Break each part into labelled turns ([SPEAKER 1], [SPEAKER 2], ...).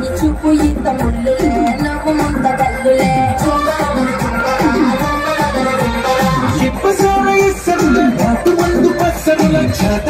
[SPEAKER 1] నీ చూపు ఇంత ముళ్ళులే నవ్వు ముంత కల్లులే
[SPEAKER 2] జాతరలో అప్పరులు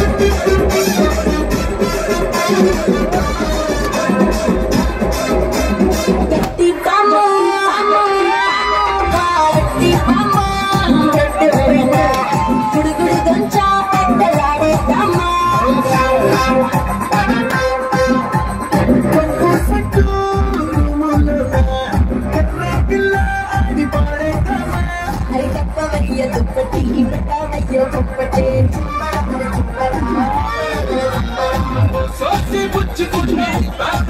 [SPEAKER 1] Hare Kappa Vaya
[SPEAKER 2] Duppati, Ippata Vaya Duppati. Yeah.